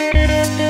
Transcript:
Música